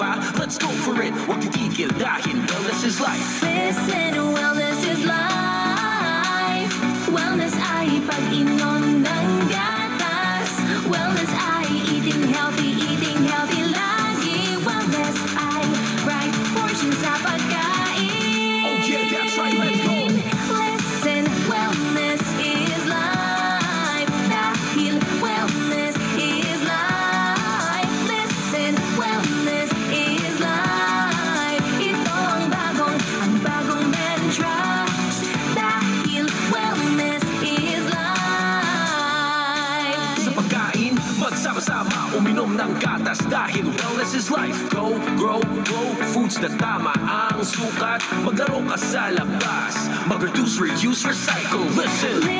ba? Let's go for it. Huwag titigil dahil wellness is Uminom ng gatas dahil wellness is life Go, grow, grow Foods na tama ang sukat Maglaro ka sa labas Mag-reduce, reuse, recycle Listen! Listen.